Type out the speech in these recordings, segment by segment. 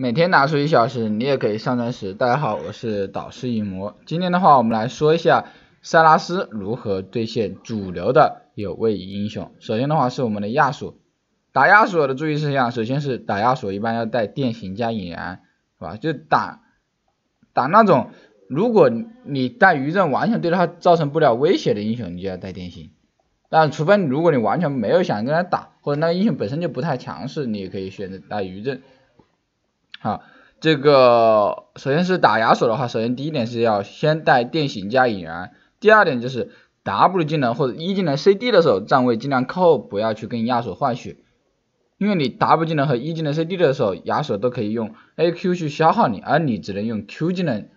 每天拿出一小时，你也可以上钻石。大家好，我是导师一魔。今天的话，我们来说一下塞拉斯如何兑现主流的有位移英雄。首先的话是我们的亚索，打亚索的注意事项，首先是打亚索一般要带电刑加引燃，是吧？就打打那种如果你带余震完全对他造成不了威胁的英雄，你就要带电刑。但除非如果你完全没有想跟他打，或者那个英雄本身就不太强势，你也可以选择带余震。好，这个首先是打亚索的话，首先第一点是要先带电刑加引燃，第二点就是 W 技能或者 E 技能 CD 的时候站位尽量靠后，不要去跟亚索换血，因为你 W 技能和 E 技能 CD 的时候，亚索都可以用 AQ 去消耗你，而你只能用 Q 技能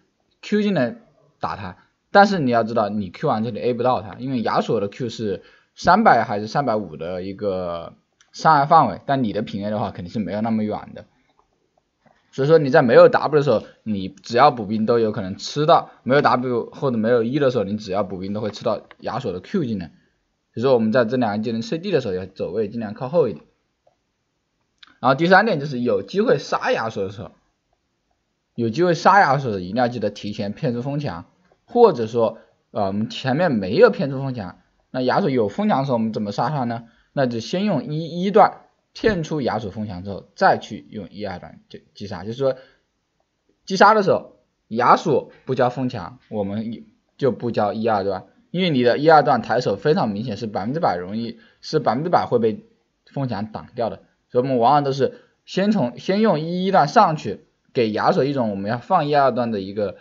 Q 技能打他，但是你要知道你 Q 完之后你 A 不到他，因为亚索的 Q 是。三百还是三百五的一个伤害范围，但你的平 A 的话肯定是没有那么远的，所以说你在没有 W 的时候，你只要补兵都有可能吃到；没有 W 或者没有 E 的时候，你只要补兵都会吃到亚索的 Q 技能。所以说我们在这两个技能 CD 的时候要走位尽量靠后一点。然后第三点就是有机会杀亚索的时候，有机会杀亚索的一定要记得提前骗出风墙，或者说呃我们前面没有骗出风墙。那亚索有风墙的时候，我们怎么杀他呢？那就先用一一段骗出亚索风墙之后，再去用一二段就击杀。就是说，击杀的时候，亚索不交风墙，我们就不交一二段，因为你的一二段抬手非常明显是百分之百容易是百分之百会被风墙挡掉的，所以我们往往都是先从先用一一段上去，给亚索一种我们要放一二段的一个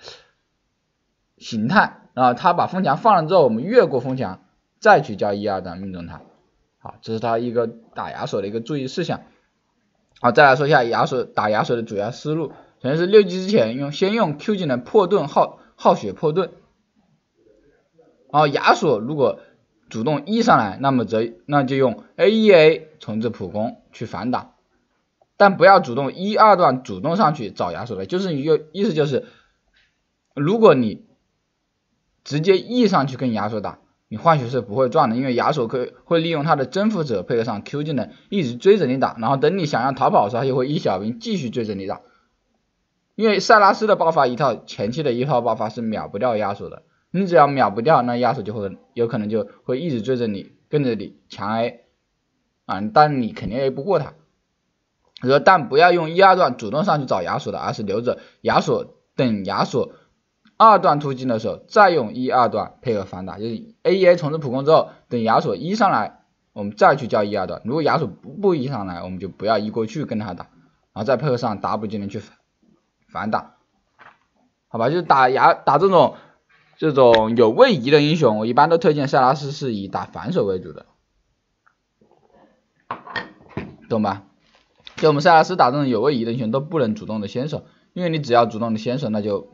形态，然后他把风墙放了之后，我们越过风墙。再去交一二段命中他，好，这是他一个打亚索的一个注意事项。好，再来说一下亚索打亚索的主要思路，首先是六级之前用先用 Q 技能破盾耗耗血破盾，然后亚索如果主动 E 上来，那么则那就用 A E A 重置普攻去反打，但不要主动一二段主动上去找亚索的，就是一个意思就是，如果你直接 E 上去跟亚索打。你换血是不会赚的，因为亚索可以会利用他的征服者配合上 Q 技能一直追着你打，然后等你想要逃跑的时候，他又会一小兵继续追着你打。因为塞拉斯的爆发一套前期的一套爆发是秒不掉亚索的，你只要秒不掉，那亚索就会有可能就会一直追着你跟着你强 A 啊，但你肯定 A 不过他。说但不要用一二段主动上去找亚索的，而是留着亚索等亚索。二段突进的时候，再用一二段配合反打，就是 A E A 重置普攻之后，等亚索一上来，我们再去交一二段。如果亚索不不一上来，我们就不要一过去跟他打，然后再配合上 W 技能去反打，好吧？就是打亚打这种这种有位移的英雄，我一般都推荐塞拉斯是以打反手为主的，懂吧？就我们塞拉斯打这种有位移的英雄都不能主动的先手，因为你只要主动的先手，那就。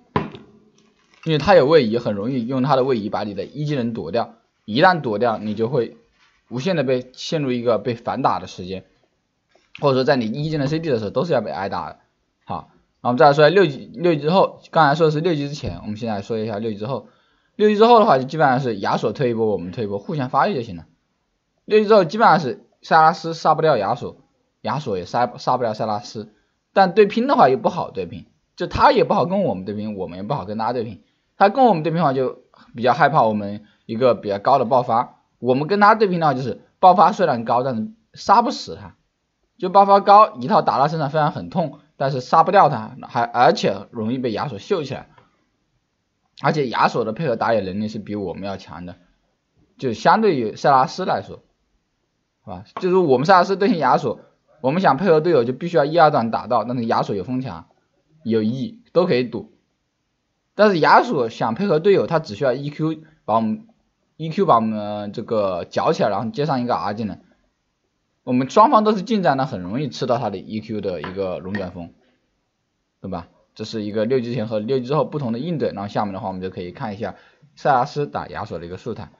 因为他有位移，很容易用他的位移把你的一技能躲掉，一旦躲掉，你就会无限的被陷入一个被反打的时间，或者说在你一技能 CD 的时候都是要被挨打的。好，那我们再来说六级，六级之后，刚才说的是六级之前，我们现在说一下六级之后。六级之后的话，就基本上是亚索推一波，我们推一波，互相发育就行了。六级之后基本上是塞拉斯杀不掉亚索，亚索也杀杀不了塞拉斯，但对拼的话又不好对拼，就他也不好跟我们对拼，我们也不好跟他对拼。他跟我们对拼的话就比较害怕我们一个比较高的爆发，我们跟他对拼的话就是爆发虽然高，但是杀不死他，就爆发高一套打到身上非常很痛，但是杀不掉他，还而且容易被亚索秀起来，而且亚索的配合打野能力是比我们要强的，就相对于塞拉斯来说，好吧，就是我们塞拉斯对线亚索，我们想配合队友就必须要一二段打到，但是亚索有风墙，有 E 都可以堵。但是亚索想配合队友，他只需要 E Q 把我们 E Q 把我们这个搅起来，然后接上一个 R 技能，我们双方都是近战，那很容易吃到他的 E Q 的一个龙卷风，对吧？这是一个六级前和六级之后不同的应对。然后下面的话，我们就可以看一下塞拉斯打亚索的一个速态。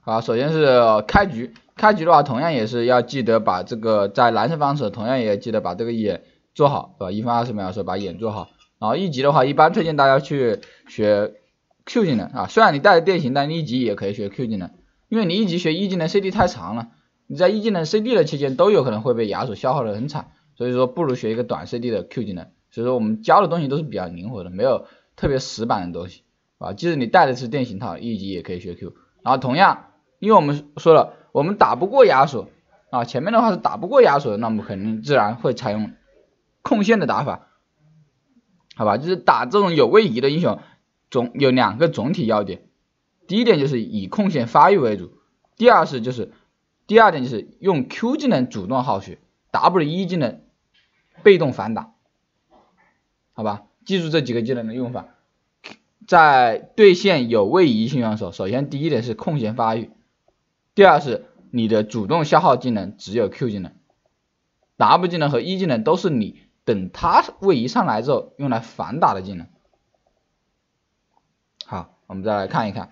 好，首先是开局。开局的话，同样也是要记得把这个在蓝色方时，同样也记得把这个眼做好，对吧？一分二十秒的时候把眼做好。然后一级的话，一般推荐大家去学 Q 技能啊，虽然你带着电刑，但一级也可以学 Q 技能。因为你一级学一技能 CD 太长了，你在一技能 CD 的期间都有可能会被亚索消耗的很惨，所以说不如学一个短 CD 的 Q 技能。所以说我们教的东西都是比较灵活的，没有特别死板的东西，啊，即使你带的是电刑套，一级也可以学 Q。然后同样，因为我们说了，我们打不过亚索，啊，前面的话是打不过亚索的，那么肯定自然会采用控线的打法，好吧？就是打这种有位移的英雄，总有两个总体要点，第一点就是以控线发育为主，第二是就是第二点就是用 Q 技能主动耗血，W 一技能被动反打。好吧，记住这几个技能的用法，在对线有位移性选手，首先第一点是空闲发育，第二是你的主动消耗技能只有 Q 技能，W 技能和 E 技能都是你等他位移上来之后用来反打的技能。好，我们再来看一看，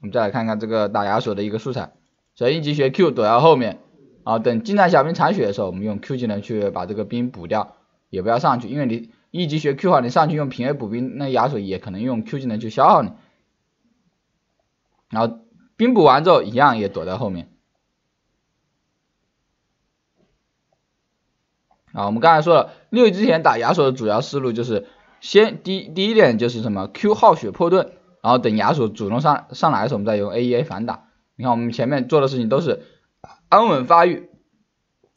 我们再来看看这个打亚索的一个素材，首先一级学 Q 躲在后面。啊，等近战小兵残血的时候，我们用 Q 技能去把这个兵补掉，也不要上去，因为你一级学 Q 号，你上去用平 A 补兵，那亚索也可能用 Q 技能去消耗你。然后兵补完之后，一样也躲在后面。啊，我们刚才说了，六之前打亚索的主要思路就是先第第一点就是什么 Q 耗血破盾，然后等亚索主动上上来的时候，我们再用 A E A 反打。你看我们前面做的事情都是。安稳发育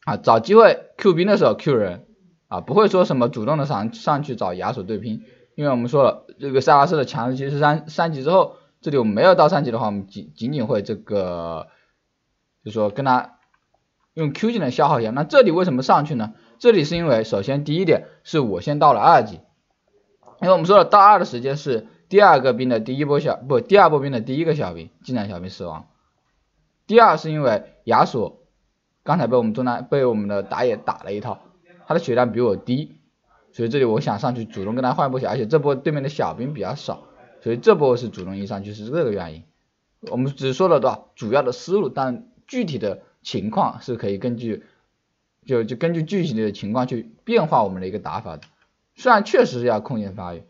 啊，找机会 Q 兵的时候 Q 人啊，不会说什么主动的上上去找亚索对拼，因为我们说了这个塞拉斯的强势期是三三级之后，这里我们没有到三级的话，我们仅仅仅会这个，就说跟他用 Q 技能消耗一下。那这里为什么上去呢？这里是因为首先第一点是我先到了二级，因为我们说了到二的时间是第二个兵的第一波小不第二波兵的第一个小兵技能小兵死亡。第二是因为亚索刚才被我们中单被我们的打野打了一套，他的血量比我低，所以这里我想上去主动跟他换一波血，而且这波对面的小兵比较少，所以这波是主动一上去是这个原因。我们只说了多少主要的思路，但具体的情况是可以根据就就根据具体的情况去变化我们的一个打法的。虽然确实是要空闲发育，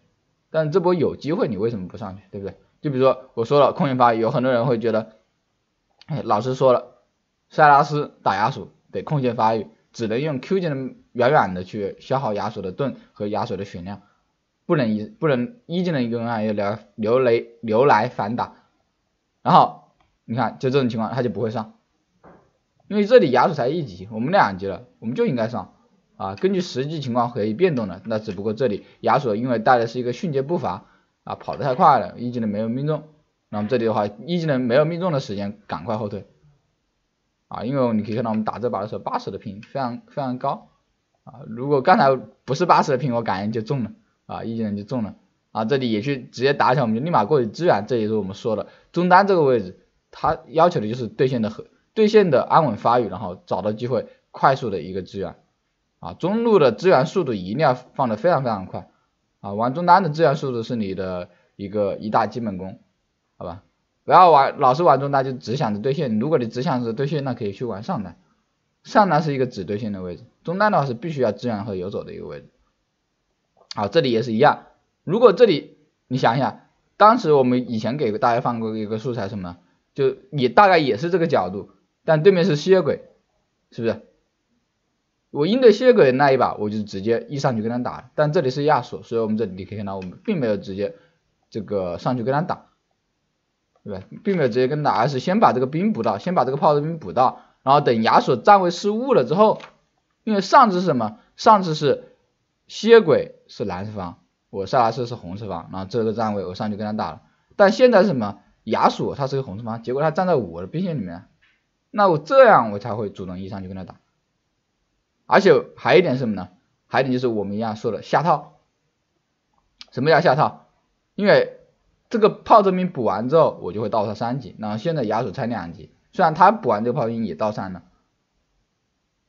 但这波有机会你为什么不上去，对不对？就比如说我说了空闲发育，有很多人会觉得。哎老师说了，塞拉斯打亚索得空间发育，只能用 Q 技能远远的去消耗亚索的盾和亚索的血量，不能一不能一技能永远又来留来留来反打，然后你看就这种情况他就不会上，因为这里亚索才一级，我们两级了，我们就应该上啊，根据实际情况可以变动的，那只不过这里亚索因为带的是一个迅捷步伐啊，跑得太快了，一技能没有命中。那么这里的话，一技能没有命中的时间，赶快后退啊！因为你可以看到我们打这把的时候，八十的拼非常非常高啊！如果刚才不是八十的拼，我感觉就中了啊，一技能就中了啊！这里也去直接打起来，我们就立马过去支援。这也是我们说的中单这个位置，它要求的就是对线的和对线的安稳发育，然后找到机会快速的一个支援啊！中路的支援速度一定要放的非常非常快啊！玩中单的支援速度是你的一个一大基本功。好吧，不要玩，老是玩中单就只想着对线。如果你只想着对线，那可以去玩上单。上单是一个只对线的位置，中单的话是必须要支援和游走的一个位置。好，这里也是一样。如果这里你想一下，当时我们以前给大家放过一个素材什么，就也大概也是这个角度，但对面是吸血鬼，是不是？我应对吸血鬼的那一把，我就直接一上去跟他打。但这里是亚索，所以我们这里可以看到，我们并没有直接这个上去跟他打。对吧？并没有直接跟他打，而是先把这个兵补到，先把这个炮车兵补到，然后等亚索站位失误了之后，因为上次是什么？上次是吸血鬼是蓝色方，我塞拉斯是红色方，然后这个站位我上去跟他打了。但现在是什么？亚索他是个红色方，结果他站在我的兵线里面，那我这样我才会主动一上去跟他打。而且还有一点什么呢？还有一点就是我们一样说的下套。什么叫下套？因为这个炮这兵补完之后，我就会到他三级。然后现在亚索才两级，虽然他补完这个炮兵也到三了，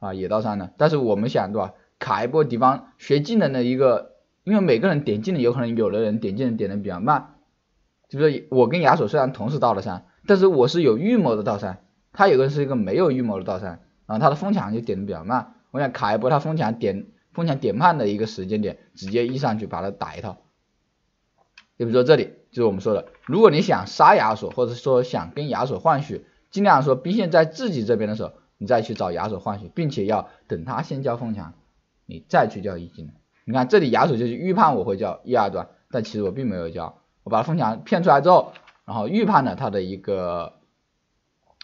啊，也到三了。但是我们想对吧，卡一波敌方学技能的一个，因为每个人点技能有可能有的人点技能点的比较慢，就是我跟亚索虽然同时到了三，但是我是有预谋的到三，他有个是一个没有预谋的到三，然后他的风墙就点的比较慢。我想卡一波他风墙点风墙点慢的一个时间点，直接一上去把他打一套。就比如说这里就是我们说的，如果你想杀亚索，或者说想跟亚索换血，尽量说兵线在自己这边的时候，你再去找亚索换血，并且要等他先交风墙，你再去交一技能。你看这里亚索就是预判我会交一二段，但其实我并没有交，我把风墙骗出来之后，然后预判了他的一个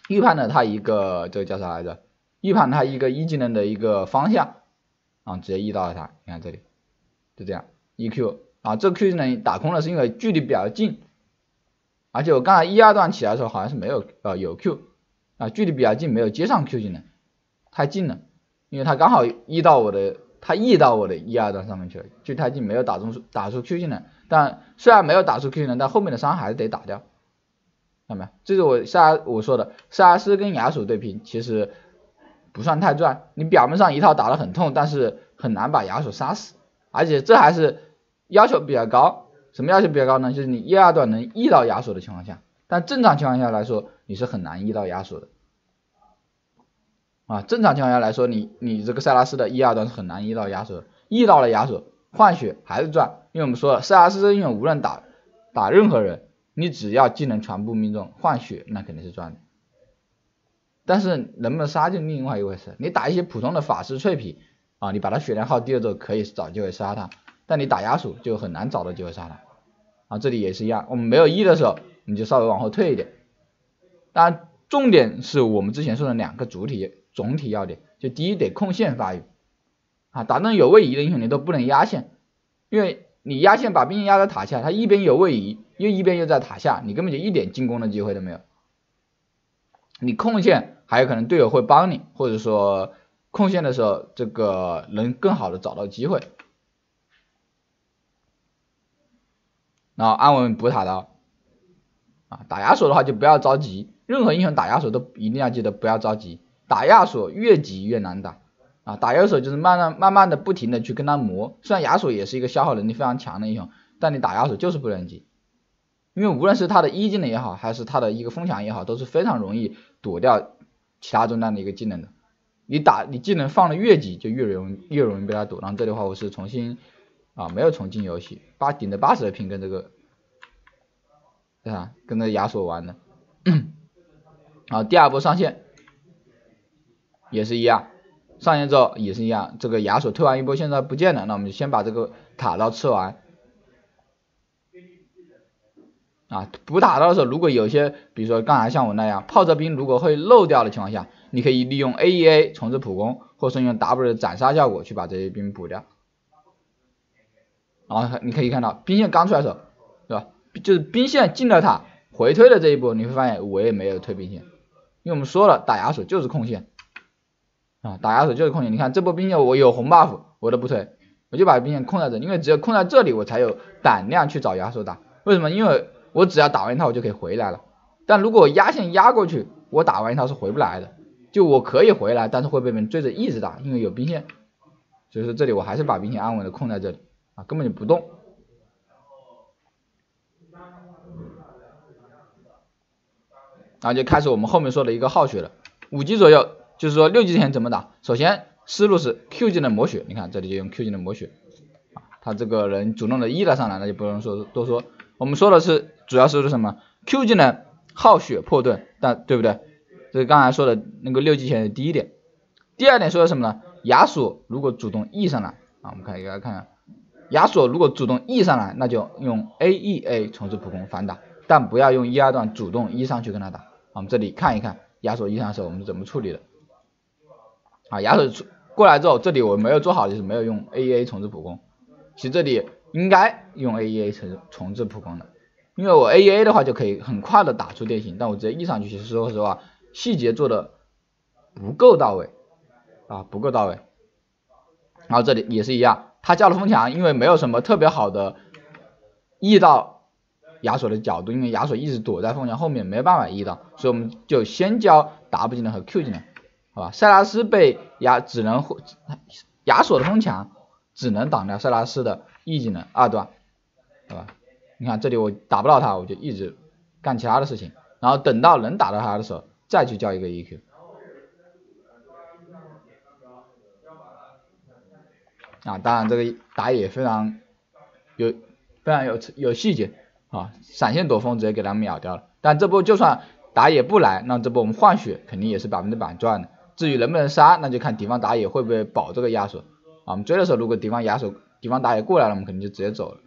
预判了他一个这个叫啥来着？预判他一个一技能的一个方向，啊，直接 E 到了他。你看这里，就这样 E Q。啊，这 Q 技能打空了，是因为距离比较近，而且我刚才一二段起来的时候好像是没有呃有 Q 啊，距离比较近没有接上 Q 技能，太近了，因为他刚好 E 到我的，他 E 到我的一二段上面去了，就他已经没有打中打出 Q 技能，但虽然没有打出 Q 技能，但后面的伤还是得打掉，看到没？这是我下我说的，塞拉斯跟亚索对拼其实不算太赚，你表面上一套打得很痛，但是很难把亚索杀死，而且这还是。要求比较高，什么要求比较高呢？就是你一二段能 E 到亚索的情况下，但正常情况下来说，你是很难 E 到亚索的，啊，正常情况下来说，你你这个塞拉斯的一二段是很难 E 到亚索，E 到了亚索换血还是赚，因为我们说了，塞拉斯这英雄无论打打任何人，你只要技能全部命中换血，那肯定是赚的，但是能不能杀就另外一回事，你打一些普通的法师脆皮啊，你把他血量耗低了之后，可以找机会杀他。但你打亚索就很难找到机会杀他啊，这里也是一样，我们没有 E 的时候，你就稍微往后退一点。当然，重点是我们之前说的两个主体总体要点，就第一得控线发育啊，打那种有位移的英雄你都不能压线，因为你压线把兵压在塔下，他一边有位移，又一边又在塔下，你根本就一点进攻的机会都没有。你控线还有可能队友会帮你，或者说控线的时候这个能更好的找到机会。然后安稳补塔的啊，打亚索的话就不要着急，任何英雄打亚索都一定要记得不要着急，打亚索越急越难打。啊，打亚索就是慢慢慢慢的不停的去跟他磨，虽然亚索也是一个消耗能力非常强的英雄，但你打亚索就是不能急，因为无论是他的一技能也好，还是他的一个风墙也好，都是非常容易躲掉其他中单的一个技能的，你打你技能放的越急就越容越容易被他躲，然后这里的话我是重新。啊，没有重进游戏，八顶着八十的拼跟这个，对吧？跟着亚索玩的，好，第二波上线。也是一样，上线之后也是一样，这个亚索推完一波现在不见了，那我们就先把这个塔刀吃完。啊，补塔刀的时候，如果有些，比如说刚才像我那样炮车兵，如果会漏掉的情况下，你可以利用 A E A 重置普攻，或者说用 W 的斩杀效果去把这些兵补掉。然后你可以看到兵线刚出来的时候，对吧？就是兵线进了塔回推的这一步，你会发现我也没有推兵线，因为我们说了打亚索就是控线啊，打亚索就是控线。你看这波兵线我有红 buff，我都不推，我就把兵线控在这，因为只有控在这里，我才有胆量去找亚索打。为什么？因为我只要打完一套我就可以回来了。但如果我压线压过去，我打完一套是回不来的。就我可以回来，但是会被别人追着一直打，因为有兵线。所以说这里我还是把兵线安稳的控在这里。啊，根本就不动，然后就开始我们后面说的一个耗血了，五级左右，就是说六级之前怎么打？首先思路是 Q 技能磨血，你看这里就用 Q 技能磨血，啊，他这个人主动的 E 了上来，那就不用说多说。我们说的是主要是什么？Q 技能耗血破盾，但对不对？这是刚才说的那个六级前的第一点。第二点说的什么呢？亚索如果主动 E 上来，啊，我们看一个看看。亚索如果主动 E 上来，那就用 A E A 重置普攻反打，但不要用一二段主动 E 上去跟他打。我们这里看一看亚索 E 上的时候我们是怎么处理的。啊，亚索出过来之后，这里我没有做好，就是没有用 A E A 重置普攻。其实这里应该用 A E A 重重置普攻的，因为我 A E A 的话就可以很快的打出电刑，但我直接 E 上去，其实说实话细节做的不够到位啊，不够到位。然后这里也是一样。他交了风墙，因为没有什么特别好的 E 到亚索的角度，因为亚索一直躲在风墙后面，没办法 E 到，所以我们就先交 W 技能和 Q 技能，好吧？塞拉斯被亚只能亚索的风墙只能挡掉塞拉斯的 E 技能二段，好吧？你看这里我打不到他，我就一直干其他的事情，然后等到能打到他的时候再去交一个 EQ。啊，当然这个打野非常有非常有有细节啊，闪现躲风直接给他秒掉了。但这波就算打野不来，那这波我们换血肯定也是百分之百赚的。至于能不能杀，那就看敌方打野会不会保这个亚索啊。我们追的时候，如果敌方亚索、敌方打野过来了，我们肯定就直接走了。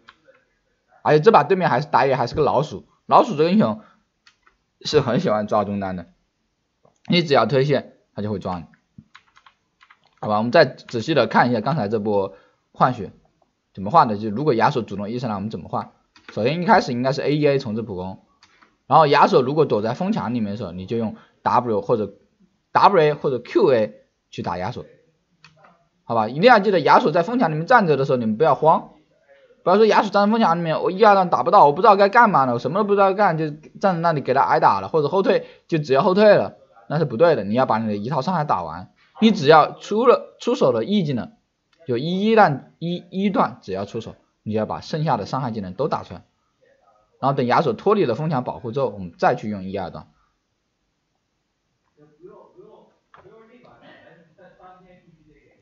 而且这把对面还是打野还是个老鼠，老鼠这个英雄是很喜欢抓中单的，你只要推线，他就会抓你。好吧，我们再仔细的看一下刚才这波换血怎么换的，就如果亚索主动 E 上来，我们怎么换？首先一开始应该是 A E A 重置普攻，然后亚索如果躲在风墙里面的时候，你就用 W 或者 W A 或者 Q A 去打亚索，好吧，一定要记得亚索在风墙里面站着的时候，你们不要慌，不要说亚索站在风墙里面，我一二段打不到，我不知道该干嘛了，我什么都不知道干，就站在那里给他挨打了，或者后退就只要后退了，那是不对的，你要把你的一套伤害打完。你只要出了出手的 E 技能，就一一段一一段只要出手，你要把剩下的伤害技能都打出来，然后等亚索脱离了风墙保护之后，我们再去用一二段。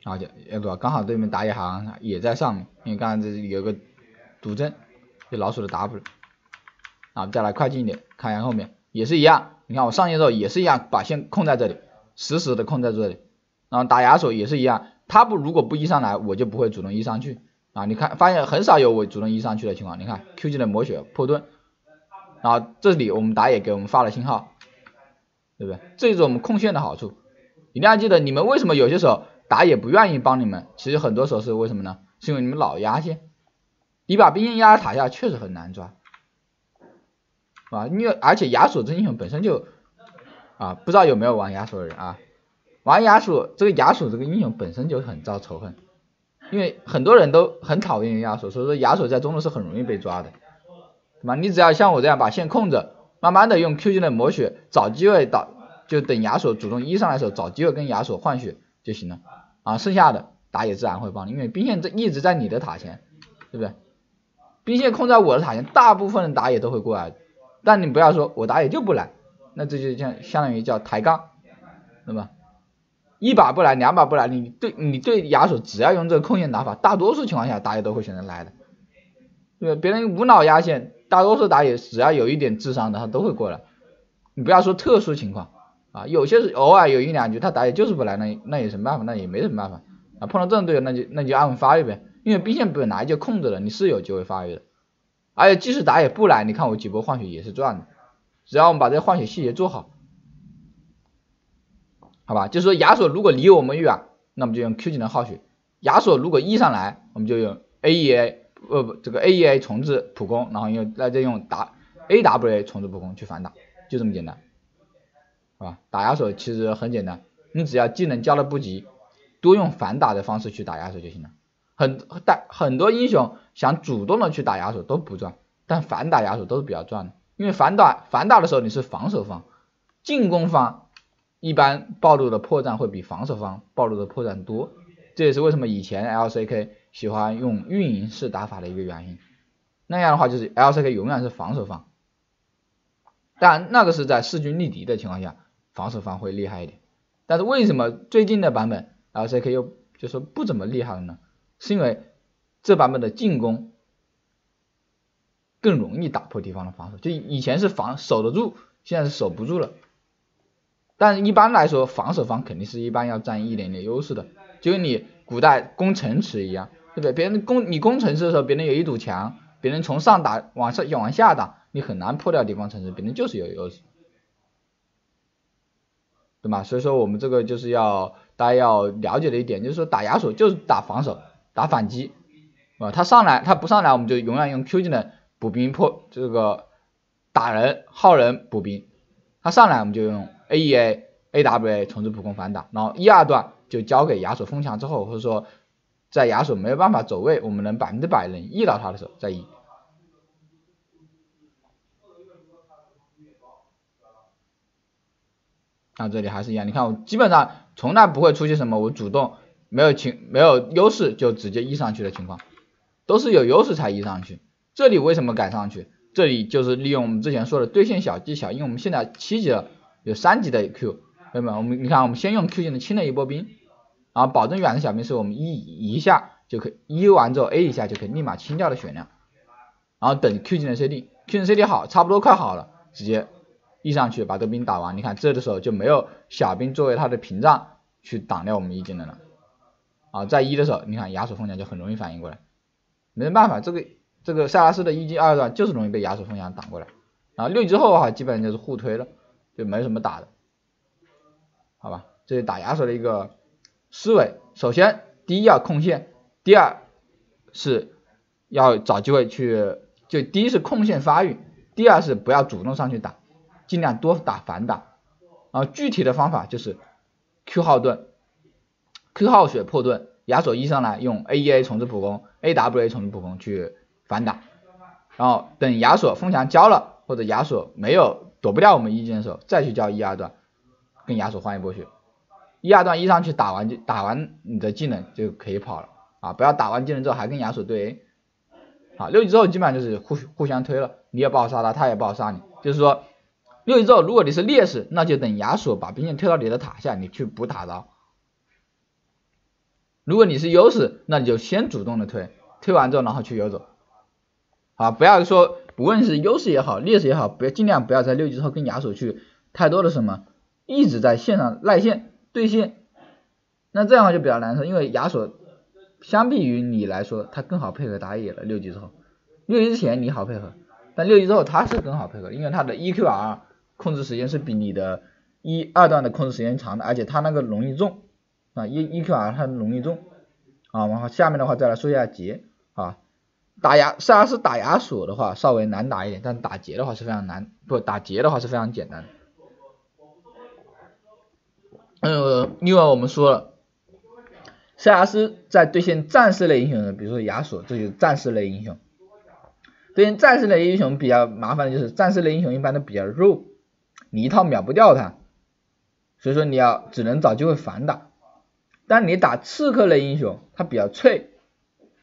然后，就要不刚好对面打野好像也在上面，因为刚刚这里有个毒针，就老鼠的 W，啊，再来快进一点，看一下后面也是一样，你看我上线之后也是一样，把线控在这里，实时的控在这里。然后打亚索也是一样，他不如果不一上来，我就不会主动一上去啊。你看，发现很少有我主动一上去的情况。你看 Q 技能魔血破盾，然后这里我们打野给我们发了信号，对不对？这是我们控线的好处。一定要记得，你们为什么有些时候打野不愿意帮你们？其实很多时候是为什么呢？是因为你们老压线，你把兵线压在塔下确实很难抓，啊，因为而且亚索这英雄本身就啊，不知道有没有玩亚索的人啊？玩亚索，这个亚索这个英雄本身就很招仇恨，因为很多人都很讨厌亚索，所以说亚索在中路是很容易被抓的，对吧？你只要像我这样把线控着，慢慢的用 Q 技能磨血，找机会打，就等亚索主动一上来的时候，找机会跟亚索换血就行了，啊，剩下的打野自然会帮你，因为兵线这一直在你的塔前，对不对？兵线控在我的塔前，大部分的打野都会过来，但你不要说我打野就不来，那这就像相当于叫抬杠，对吧？一把不来，两把不来，你对你对亚索只要用这个控线打法，大多数情况下打野都会选择来的，对吧？别人无脑压线，大多数打野只要有一点智商的，他都会过来。你不要说特殊情况啊，有些是偶尔有一两局他打野就是不来，那那有什么办法？那也没什么办法啊。碰到这种队友，那就那就安稳发育呗，因为兵线本来就控制了，你是有机会发育的。而且即使打野不来，你看我几波换血也是赚的，只要我们把这个换血细节做好。好吧，就是说亚索如果离我们远，那么就用 Q 技能耗血；亚索如果 E 上来，我们就用 A E A，呃不，这个 A E A 重置普攻，然后用再再用打 A W A 重置普攻去反打，就这么简单，是吧？打亚索其实很简单，你只要技能交的不急，多用反打的方式去打亚索就行了。很但很多英雄想主动的去打亚索都不赚，但反打亚索都是比较赚的，因为反打反打的时候你是防守方，进攻方。一般暴露的破绽会比防守方暴露的破绽多，这也是为什么以前 LCK 喜欢用运营式打法的一个原因。那样的话就是 LCK 永远是防守方，但那个是在势均力敌的情况下，防守方会厉害一点。但是为什么最近的版本 LCK 又就说不怎么厉害了呢？是因为这版本的进攻更容易打破敌方的防守，就以前是防守得住，现在是守不住了。但一般来说，防守方肯定是一般要占一点点优势的，就跟你古代攻城池一样，对不对？别人攻你攻城池的时候，别人有一堵墙，别人从上打往上往下打，你很难破掉敌方城池，别人就是有优势，对吧？所以说我们这个就是要大家要了解的一点，就是说打亚索就是打防守，打反击，啊，他上来他不上来，我们就永远用 Q 技能补兵破这个打人耗人补兵，他上来我们就用。A E A A W A 重置普攻反打，然后一二段就交给亚索封墙之后，或者说在亚索没有办法走位，我们能百分之百能 E 到他的时候再 E。那这里还是一样，你看我基本上从来不会出现什么我主动没有情没有优势就直接 E 上去的情况，都是有优势才 E 上去。这里为什么改上去？这里就是利用我们之前说的对线小技巧，因为我们现在七级了。有三级的 Q，朋友们，我们你看，我们先用 Q 技能清了一波兵，然后保证远的小兵是我们 E 一下就可以，E 完之后 A 一下就可以立马清掉的血量，然后等 Q 技能 CD，Q 技能 CD 好，差不多快好了，直接 E 上去把这兵打完，你看这的时候就没有小兵作为他的屏障去挡掉我们一技能了。啊，在一的时候，你看亚索风墙就很容易反应过来，没办法，这个这个塞拉斯的一技二段就是容易被亚索风墙挡过来。然后六级之后的话，基本上就是互推了，就没什么打的，好吧？这是打亚索的一个思维。首先，第一要控线，第二是要找机会去，就第一是控线发育，第二是不要主动上去打，尽量多打反打。然后具体的方法就是 Q 号盾。Q 号血破盾，亚索一上来用 A E A 重置普攻，A W A 重置普攻去反打，然后等亚索风墙交了，或者亚索没有躲不掉我们一技能的时候，再去交一二段，跟亚索换一波血，一二段一上去打完就打完你的技能就可以跑了啊，不要打完技能之后还跟亚索对 A，好六级之后基本上就是互互相推了，你也不好杀他，他也不好杀你，就是说六级之后如果你是劣势，那就等亚索把兵线推到你的塔下，你去补塔刀。如果你是优势，那你就先主动的推，推完之后然后去游走，啊，不要说不论是优势也好，劣势也好，不要尽量不要在六级之后跟亚索去太多的什么，一直在线上赖线对线，那这样的话就比较难受，因为亚索相比于你来说，他更好配合打野了。六级之后，六级之前你好配合，但六级之后他是更好配合，因为他的 EQR 控制时间是比你的一二段的控制时间长的，而且他那个容易中。啊，E E Q R 它容易中，啊，然后下面的话再来说一下结啊，打亚塞拉斯打亚索的话稍微难打一点，但打结的话是非常难，不打结的话是非常简单的。嗯，另外我们说了，塞拉斯在对线战士类英雄的，比如说亚索，这就是战士类英雄。对线战士类英雄比较麻烦的就是战士类英雄一般都比较肉，你一套秒不掉他，所以说你要只能找机会反打。但你打刺客类英雄，他比较脆，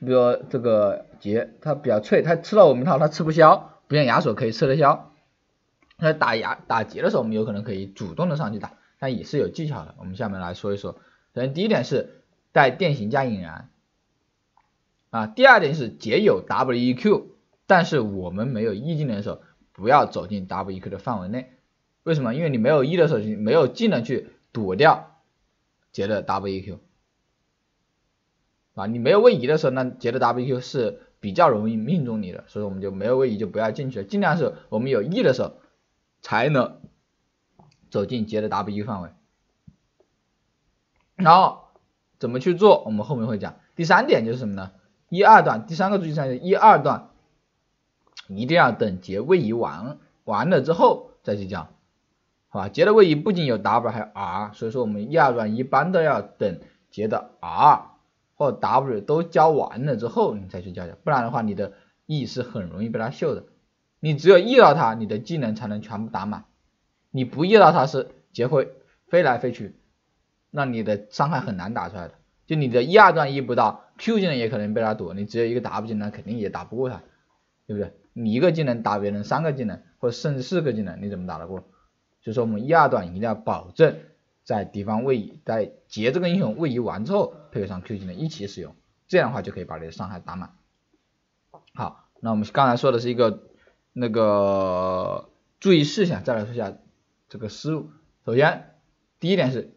比如这个杰，他比较脆，他吃了我们一套他吃不消，不像亚索可以吃得消。那打亚打劫的时候，我们有可能可以主动的上去打，但也是有技巧的。我们下面来说一说。首先第一点是带电刑加引燃，啊，第二点是杰有 W E Q，但是我们没有 E 技能的时候，不要走进 W E Q 的范围内。为什么？因为你没有 E 的时候，你没有技能去躲掉。杰的 W E Q 啊，你没有位移的时候，那杰的 W E Q 是比较容易命中你的，所以我们就没有位移就不要进去了，尽量是我们有 E 的时候才能走进杰的 W E 范围。然后怎么去做，我们后面会讲。第三点就是什么呢？一二段第三个注意事项是一二段一定要等杰位移完完了之后再去讲。好吧，杰的位移不仅有 W 还有 R，所以说我们一二段一般都要等杰的 R 或 W 都交完了之后你再去交，不然的话你的 E 是很容易被他秀的。你只有 E 到他，你的技能才能全部打满。你不 E 到他是杰会飞来飞去，那你的伤害很难打出来的。就你的一二段 E 不到，Q 技能也可能被他躲，你只有一个 W 技能肯定也打不过他，对不对？你一个技能打别人三个技能或者甚至四个技能，你怎么打得过？就是说我们一二段一定要保证在敌方位移，在劫这个英雄位移完之后，配合上 Q 技能一起使用，这样的话就可以把你的伤害打满。好，那我们刚才说的是一个那个注意事项，再来说一下这个思路。首先，第一点是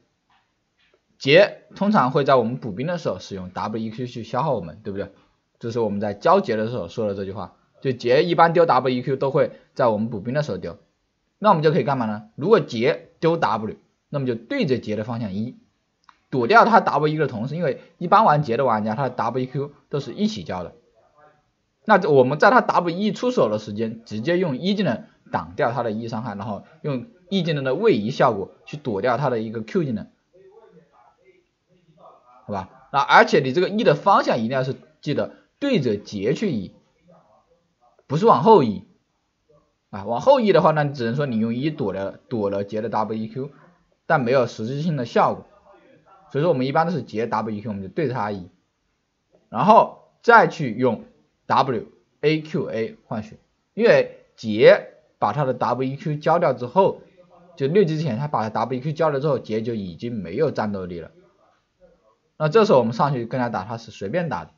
劫通常会在我们补兵的时候使用 W E Q 去消耗我们，对不对？这是我们在交劫的时候说的这句话，就劫一般丢 W E Q 都会在我们补兵的时候丢。那我们就可以干嘛呢？如果杰丢 W，那么就对着杰的方向一，躲掉他 W 一的同时，因为一般玩杰的玩家，他的 W Q 都是一起交的。那我们在他 W 一出手的时间，直接用一技能挡掉他的一伤害，然后用一技能的位移效果去躲掉他的一个 Q 技能，好吧？那而且你这个一的方向一定要是记得对着杰去移，不是往后移。啊，往后移的话，那只能说你用一躲了躲了杰的 W E Q，但没有实质性的效果。所以说我们一般都是杰 W E Q，我们就对着他移，然后再去用 W A Q A 换血，因为杰把他的 W E Q 交掉之后，就六级之前他把 W E Q 交了之后，杰就已经没有战斗力了。那这时候我们上去跟他打，他是随便打的。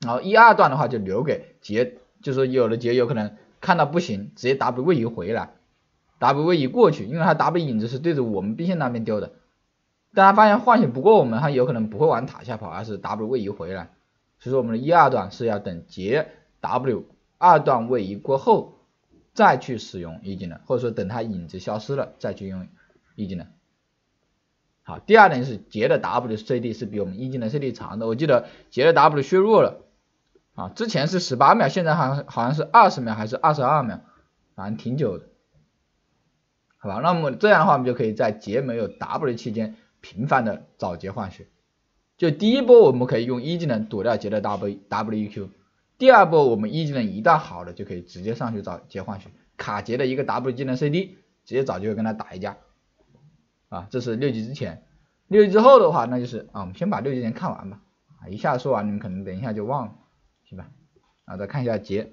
然后一二段的话就留给杰。就是有的杰有可能看到不行，直接 W 位移回来，W 位移过去，因为他 W 影子是对着我们 B 线那边丢的，但他发现换血不过我们，他有可能不会往塔下跑，而是 W 位移回来，所以说我们的一二段是要等劫 W 二段位移过后再去使用一技能，或者说等它影子消失了再去用一技能。好，第二点是杰的 W CD 是比我们一技能 CD 长的，我记得杰的 W 削弱了，啊，之前是十八秒，现在好像好像是二十秒还是二十二秒，反正挺久的，好吧，那么这样的话我们就可以在杰没有 W 期间频繁的找杰换血，就第一波我们可以用一技能躲掉杰的 W WEQ，第二波我们一技能一旦好了就可以直接上去找杰换血，卡杰的一个 W 技能 CD，直接找机会跟他打一架。啊，这是六级之前，六级之后的话，那就是啊，我们先把六级前看完吧，啊，一下说完，你们可能等一下就忘了，行吧？啊，再看一下劫，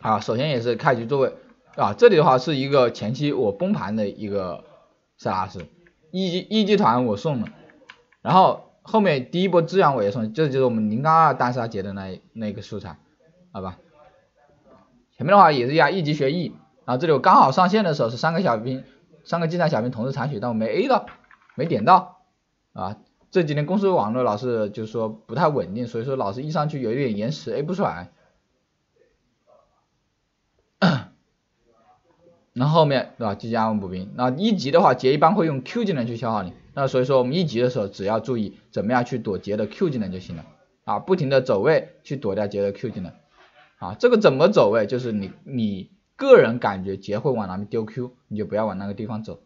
啊，首先也是开局座位，啊，这里的话是一个前期我崩盘的一个塞拉斯，一级一级团我送了，然后后面第一波资源我也送，这就是我们零杠二单杀节的那那个素材，好吧？前面的话也是一样，一级学 E，然后这里我刚好上线的时候是三个小兵，三个近战小兵同时残血，但我没 A 到，没点到，啊，这几天公司网络老是就是说不太稳定，所以说老是一上去有一点延迟，A 不出来。然后后面对吧，继续安稳补兵，那一级的话杰一般会用 Q 技能去消耗你，那所以说我们一级的时候只要注意怎么样去躲杰的 Q 技能就行了，啊，不停的走位去躲掉杰的 Q 技能。啊，这个怎么走位？就是你你个人感觉杰会往哪边丢 Q，你就不要往那个地方走，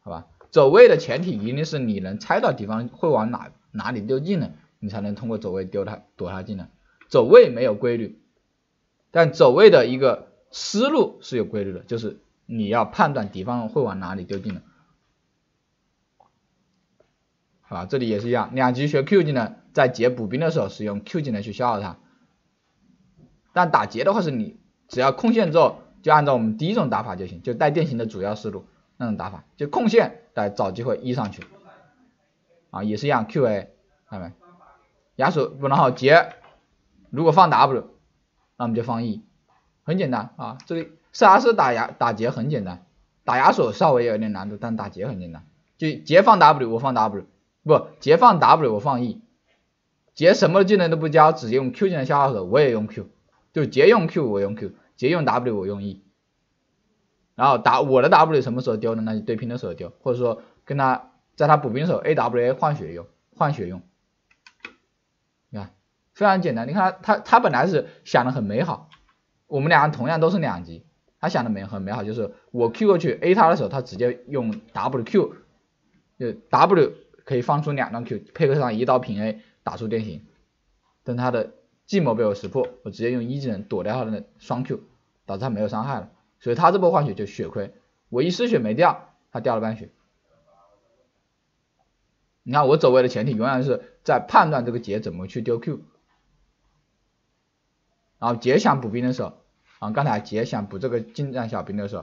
好吧？走位的前提一定是你能猜到敌方会往哪哪里丢技能，你才能通过走位丢他躲他技能。走位没有规律，但走位的一个思路是有规律的，就是你要判断敌方会往哪里丢技能。好吧，这里也是一样，两级学 Q 技能，在劫补兵的时候使用 Q 技能去消耗它。但打劫的话是你只要控线之后就按照我们第一种打法就行，就带电型的主要思路那种打法，就控线来找机会 E 上去，啊也是一样 QA，看到没？亚索不然后劫，如果放 W，那我们就放 E，很简单啊，这个塞拉斯打亚打劫很简单，打亚索稍微有点难度，但打劫很简单，就劫放 W 我放 W，不劫放 W 我放 E，劫什么技能都不交，只用 Q 技能消耗手，我也用 Q。就杰用 Q 我用 Q，杰用 W 我用 E，然后打我的 W 什么时候丢呢？那就对拼的时候丢，或者说跟他在他补兵的时候 AWA 换血用，换血用，你看非常简单。你看他他本来是想的很美好，我们两个同样都是两级，他想的美很美好，就是我 Q 过去 A 他的时候，他直接用 WQ，就 W 可以放出两段 Q，配合上一刀平 A 打出电型，等他的。计谋被我识破，我直接用一技能躲掉他的双 Q，导致他没有伤害了，所以他这波换血就血亏，我一失血没掉，他掉了半血。你看我走位的前提永远是在判断这个杰怎么去丢 Q，然后杰想补兵的时候，啊刚才杰想补这个近战小兵的时候，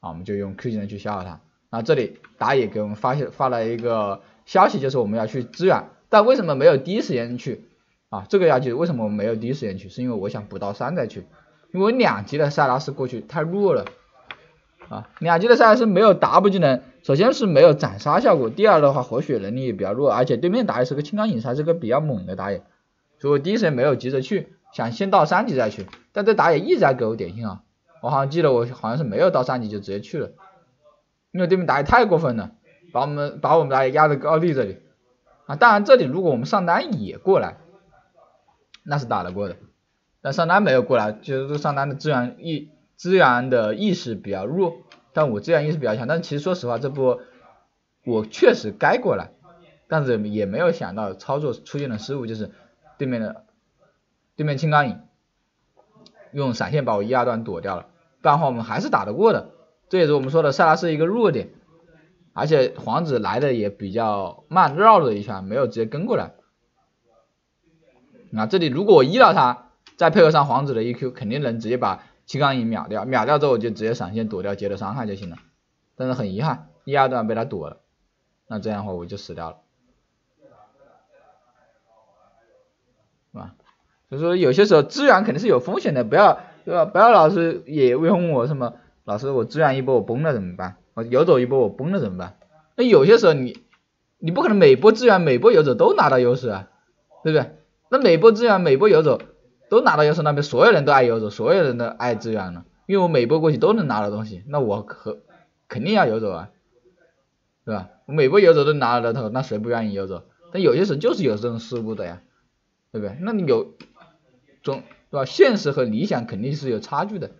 啊我们就用 Q 技能去消耗他。那这里打野给我们发现发了一个消息，就是我们要去支援，但为什么没有第一时间去？啊，这个要记住，为什么我们没有第一时间去？是因为我想补到三再去，因为两级的塞拉斯过去太弱了，啊，两级的塞拉斯没有 W 技能，首先是没有斩杀效果，第二的话活血能力也比较弱，而且对面打野是个青钢影，还是个比较猛的打野，所以我第一时间没有急着去，想先到三级再去，但这打野一直在给我点心啊，我好像记得我好像是没有到三级就直接去了，因为对面打野太过分了，把我们把我们打野压在高地这里，啊，当然这里如果我们上单也过来。那是打得过的，但上单没有过来，就是这上单的资源意资源的意识比较弱，但我资源意识比较强，但其实说实话，这波我确实该过来，但是也没有想到操作出现了失误，就是对面的对面青钢影用闪现把我一二段躲掉了，不然的话我们还是打得过的，这也是我们说的塞拉斯一个弱点，而且皇子来的也比较慢，绕了一圈，没有直接跟过来。那这里如果我一到他，再配合上皇子的 EQ，肯定能直接把七杠影秒掉。秒掉之后我就直接闪现躲掉杰的伤害就行了。但是很遗憾，一二段被他躲了，那这样的话我就死掉了。是吧？所以说有些时候资源肯定是有风险的，不要对吧？不要老是也问我什么，老师我资源一波我崩了怎么办？我游走一波我崩了怎么办？那有些时候你你不可能每波资源每波游走都拿到优势啊，对不对？那每波资源每波游走都拿到优势，那边所有人都爱游走，所有人都爱资源了，因为我每波过去都能拿到东西，那我可肯定要游走啊，对吧？我每波游走都拿得到头，那谁不愿意游走？但有些时候就是有这种失误的呀，对不对？那你有总对吧？现实和理想肯定是有差距的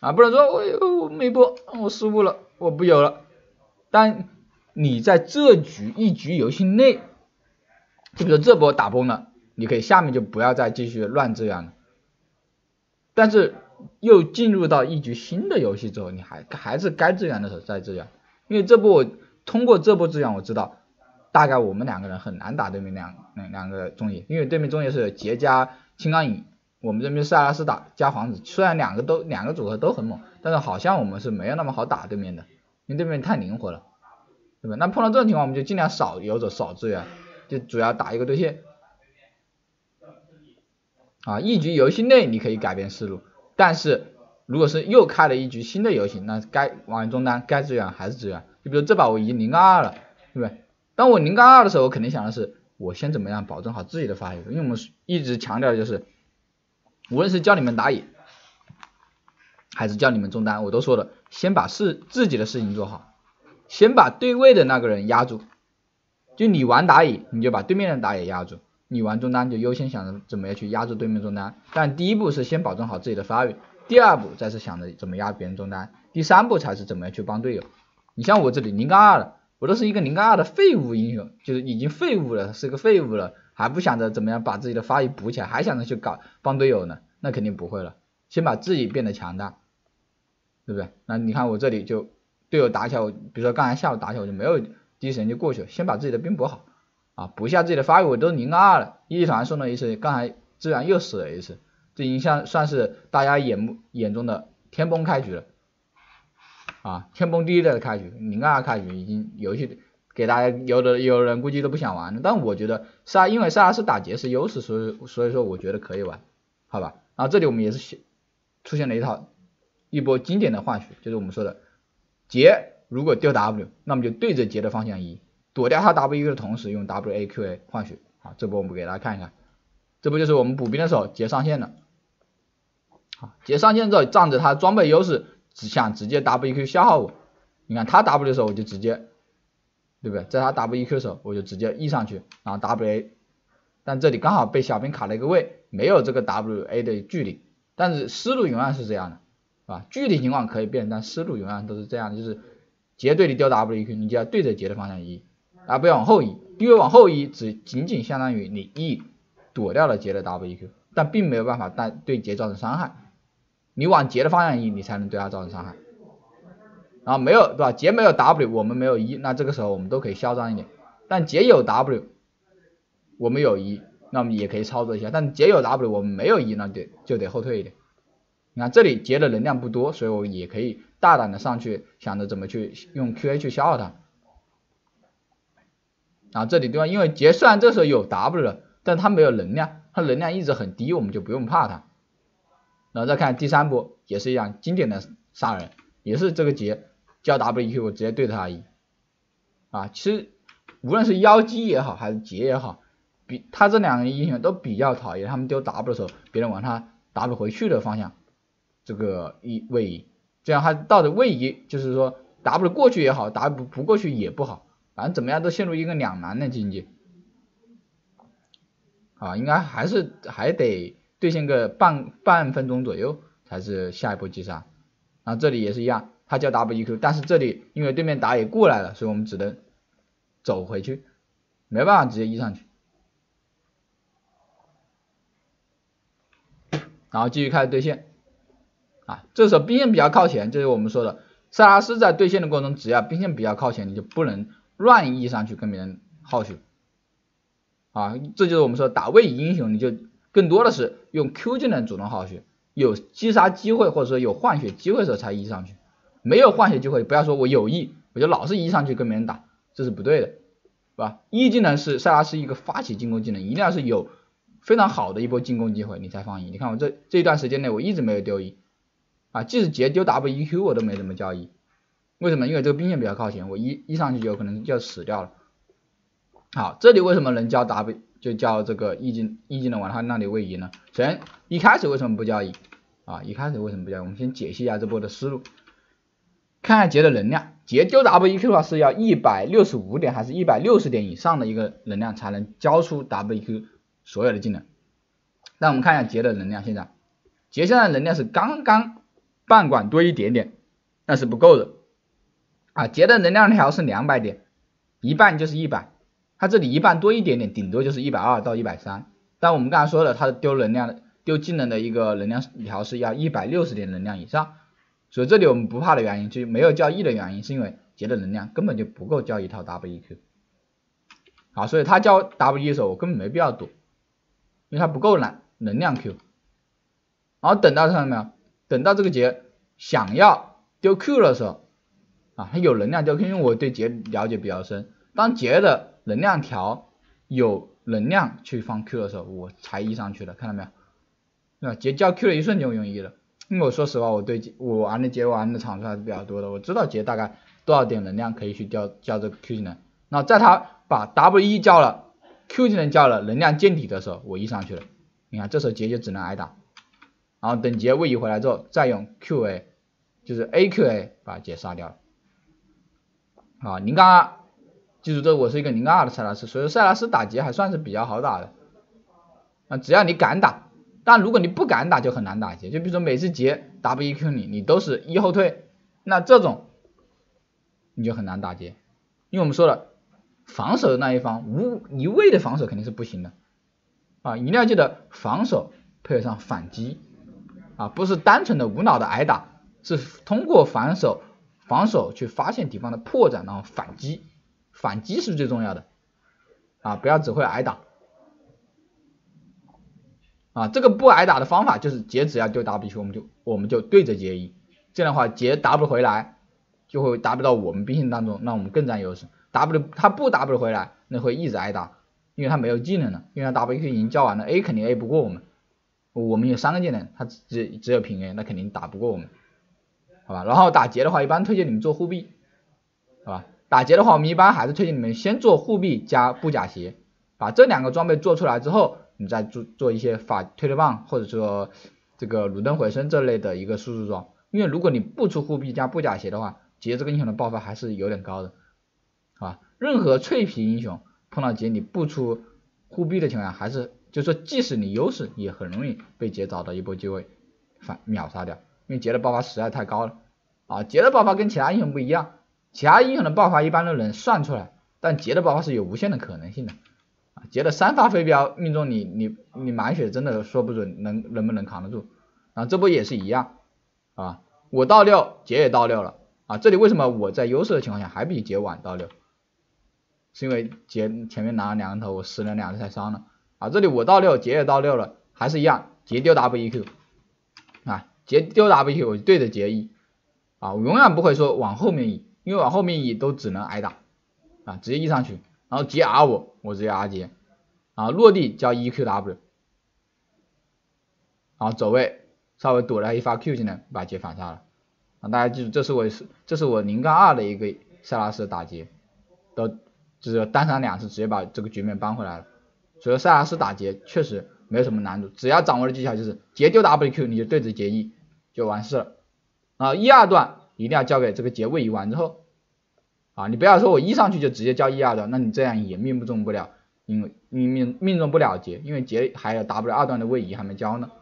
啊，不能说我我每波我失误了，我不游了。但你在这局一局游戏内，就比如这波打崩了，你可以下面就不要再继续乱支援了。但是又进入到一局新的游戏之后，你还还是该支援的时候再支援，因为这波我通过这波支援我知道。大概我们两个人很难打对面两两两个中野，因为对面中野是杰加青钢影，我们这边塞拉斯打加皇子，虽然两个都两个组合都很猛，但是好像我们是没有那么好打对面的，因为对面太灵活了，对吧？那碰到这种情况，我们就尽量少游走少支援，就主要打一个对线。啊，一局游戏内你可以改变思路，但是如果是又开了一局新的游戏，那该往中单该支援还是支援，就比如这把我已经零杠二了，对不对？当我零杠二的时候，我肯定想的是，我先怎么样保证好自己的发育，因为我们一直强调的就是，无论是教你们打野，还是教你们中单，我都说了，先把事自己的事情做好，先把对位的那个人压住，就你玩打野，你就把对面的打野压住，你玩中单就优先想着怎么样去压住对面中单，但第一步是先保证好自己的发育，第二步再是想着怎么压别人中单，第三步才是怎么样去帮队友。你像我这里零杠二了。我都是一个零杠二的废物英雄，就是已经废物了，是个废物了，还不想着怎么样把自己的发育补起来，还想着去搞帮队友呢，那肯定不会了，先把自己变得强大，对不对？那你看我这里就队友打起来，我比如说刚才下午打起来我就没有第一时间就过去，先把自己的兵补好啊，补一下自己的发育，我都零杠二了，一团送了一次，刚才自然又死了一次，这已经像算是大家眼目眼中的天崩开局了。啊，天崩地裂的开局，零二开局已经游戏给大家有的有人估计都不想玩了，但我觉得萨因为萨拉斯打劫是优势，所以所以说我觉得可以玩，好吧？然后这里我们也是出现了一套一波经典的换血，就是我们说的劫如果丢 W，那么就对着劫的方向移，躲掉他 W Q 的同时用 W A Q A 换血，好，这波我们给大家看一看，这不就是我们补兵的时候截上线了，好，截上线之后仗着他装备优势。只想直接 W E Q 消耗我，你看他 W 的时候我就直接，对不对？在他 W E Q 的时候我就直接 E 上去，然后 W A，但这里刚好被小兵卡了一个位，没有这个 W A 的距离，但是思路永远是这样的，是吧？具体情况可以变，但思路永远都是这样的，就是劫对你丢 W E Q，你就要对着劫的方向移，而不要往后移，因为往后移只仅仅相当于你 E 躲掉了劫的 WQ，但并没有办法带对杰造成伤害。你往杰的方向移，你才能对他造成伤害。然后没有对吧？杰没有 W，我们没有 E，那这个时候我们都可以嚣张一点。但杰有 W，我们有 E，那么也可以操作一下。但杰有 W，我们没有 E，那得就得后退一点。你看这里杰的能量不多，所以我也可以大胆的上去，想着怎么去用 QA 去消耗它。啊，这里对吧？因为劫虽然这时候有 W 了，但它没有能量，它能量一直很低，我们就不用怕它。然后再看第三波也是一样经典的杀人，也是这个劫交 W E Q 我直接对着他一，啊，其实无论是妖姬也好还是劫也好，比他这两个英雄都比较讨厌他们丢 W 的时候别人往他 W 回去的方向这个一位移，这样他到的位移就是说 W 过去也好，W 不过去也不好，反正怎么样都陷入一个两难的境界，啊，应该还是还得。兑现个半半分钟左右才是下一步击杀，然后这里也是一样，他叫 W E Q，但是这里因为对面打野过来了，所以我们只能走回去，没办法直接 E 上去，然后继续开始对线，啊，这时候兵线比较靠前，就是我们说的塞拉斯在对线的过程中，只要兵线比较靠前，你就不能乱 E 上去跟别人耗血，啊，这就是我们说打位移英雄你就。更多的是用 Q 技能主动耗血，有击杀机会或者说有换血机会的时候才移上去，没有换血机会，不要说我有意，我就老是移上去跟别人打，这是不对的，是吧？一技能是塞拉斯一个发起进攻技能，一定要是有非常好的一波进攻机会，你才放 E。你看我这这一段时间内我一直没有丢 E，啊，即使杰丢 WEQ 我都没怎么交易，为什么？因为这个兵线比较靠前，我一一上去就有可能就要死掉了。好，这里为什么能交 W 就交这个 E 技 E 技能往他那里位移呢？首先一开始为什么不交易？啊，一开始为什么不交？我们先解析一下这波的思路，看看杰的能量，杰丢 WEQ 的话是要一百六十五点还是一百六十点以上的一个能量才能交出 WEQ。所有的技能，那我们看一下杰的能量，现在杰现在能量是刚刚半管多一点点，那是不够的啊。杰的能量条是两百点，一半就是一百，它这里一半多一点点，顶多就是一百二到一百三。但我们刚才说了，它的丢能量的丢技能的一个能量条是要一百六十点能量以上，所以这里我们不怕的原因，就没有交易的原因，是因为杰的能量根本就不够交一套 WEQ。好，所以他交 W 的时候，我根本没必要躲。因为它不够能能量 Q，然后等到看到没有？等到这个杰想要丢 Q 的时候，啊，它有能量就因为我对杰了解比较深。当杰的能量条有能量去放 Q 的时候，我才 E 上去的，看到没有？对吧？杰交 Q 的一瞬间我用 E 了，因为我说实话，我对我玩的杰玩的场数还是比较多的，我知道杰大概多少点能量可以去交交这个 Q 技能。那在他把 W 一交了。Q 技能交了能量见底的时候，我一上去了，你看这时候杰就只能挨打，然后等杰位移回来之后，再用 QA，就是 AQA 把杰杀掉了。啊，零杠二，记住这我是一个零杠二的塞拉斯，所以塞拉斯打劫还算是比较好打的，啊，只要你敢打，但如果你不敢打就很难打劫，就比如说每次劫 WEQ 你，你都是一后退，那这种你就很难打劫，因为我们说了。防守的那一方无一味的防守肯定是不行的。啊，一定要记得防守配合上反击。啊，不是单纯的无脑的挨打，是通过防守防守去发现敌方的破绽，然后反击，反击是最重要的。啊，不要只会挨打。啊，这个不挨打的方法就是杰只要丢 W 区，我们就我们就对着杰 E，这样的话杰 W 回来就会 W 到我们兵线当中，那我们更占优势。W 他不 W 回来，那会一直挨打，因为他没有技能了，因为他 W 已经交完了，A 肯定 A 不过我们，我们有三个技能，他只只有平 A，那肯定打不过我们，好吧？然后打劫的话，一般推荐你们做护臂，好吧？打劫的话，我们一般还是推荐你们先做护臂加布甲鞋，把这两个装备做出来之后，你再做做一些法推推棒或者说这个鲁登回声这类的一个输出装，因为如果你不出护臂加布甲鞋的话，劫这个英雄的爆发还是有点高的。好吧，任何脆皮英雄碰到杰你不出护臂的情况下，还是就说即使你优势，也很容易被杰找到一波机会反秒杀掉，因为杰的爆发实在太高了啊！杰的爆发跟其他英雄不一样，其他英雄的爆发一般都能算出来，但杰的爆发是有无限的可能性的啊！杰的三发飞镖命中你你你满血真的说不准能能不能扛得住啊！这波也是一样啊，我到六，杰也到六了啊！这里为什么我在优势的情况下还比杰晚到六？是因为杰前面拿了两个头，我死了两个太伤了啊！这里我到六，杰也到六了，还是一样，杰丢 WEQ，杰丢 W 我就对着杰 E 啊，我永远不会说往后面移，因为往后面移都只能挨打啊，直接 E 上去，然后杰 R 我，我直接 R 杰啊，落地交 EQW，然后走位稍微躲了一发 Q 技能，把杰反杀了啊！大家记住，这是我是这是我零杠二的一个塞拉斯打劫的。就是单杀两次，直接把这个局面扳回来了。所以塞拉斯打劫确实没有什么难度，只要掌握的技巧就是劫丢 WQ，你就对着劫 E 就完事了。啊，一二段一定要交给这个结位移完之后，啊，你不要说我一上去就直接交一二段，那你这样也命中不了，因为你命命中不了结，因为结还有 W 二段的位移还没交呢。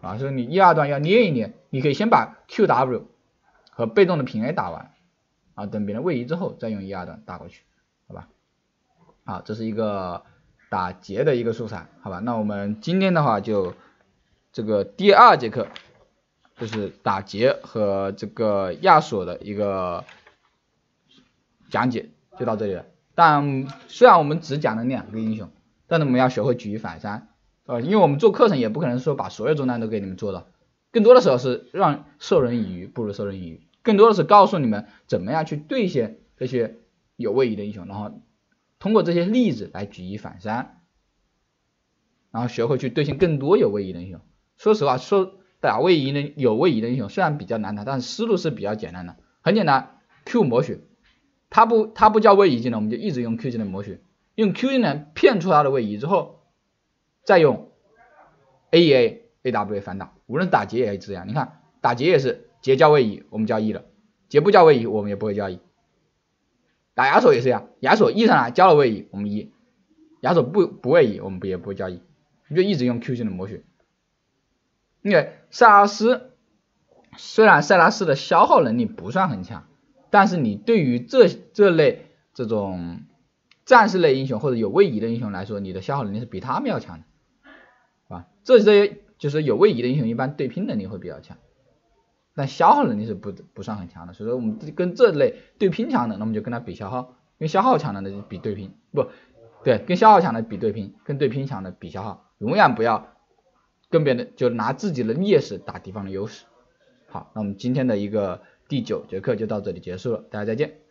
啊，所以你一二段要捏一捏，你可以先把 QW 和被动的平 A 打完，啊，等别人位移之后再用一二段打过去。好吧，啊，这是一个打劫的一个素材，好吧，那我们今天的话就这个第二节课就是打劫和这个亚索的一个讲解就到这里了。但虽然我们只讲了两个英雄，但是我们要学会举一反三，呃，因为我们做课程也不可能说把所有中单都给你们做到，更多的时候是让授人以鱼不如授人以渔，更多的是告诉你们怎么样去兑现这些。有位移的英雄，然后通过这些例子来举一反三，然后学会去对线更多有位移的英雄。说实话，说打位移的有位移的英雄虽然比较难打，但是思路是比较简单的，很简单，Q 魔血，他不他不叫位移技能，我们就一直用 Q 技能魔血，用 Q 技能骗出他的位移之后，再用 A E A A W 反打，无论打劫也是这样，你看打劫也是劫叫位移，我们叫 E 了，劫不叫位移，我们也不会叫 E。打亚索也是呀，亚索 E 上来交了位移，我们 E，亚索不不位移，我们不也不会交 E，你就一直用 Q 技能磨血。因为塞拉斯虽然塞拉斯的消耗能力不算很强，但是你对于这这类这种战士类英雄或者有位移的英雄来说，你的消耗能力是比他们要强的，啊，这些就是有位移的英雄一般对拼能力会比较强。但消耗能力是不不算很强的，所以说我们跟这类对拼强的，那么就跟他比消耗，跟消耗强的那就比对拼，不对，跟消耗强的比对拼，跟对拼强的比消耗，永远不要跟别人就拿自己的劣势打敌方的优势。好，那我们今天的一个第九节课就到这里结束了，大家再见。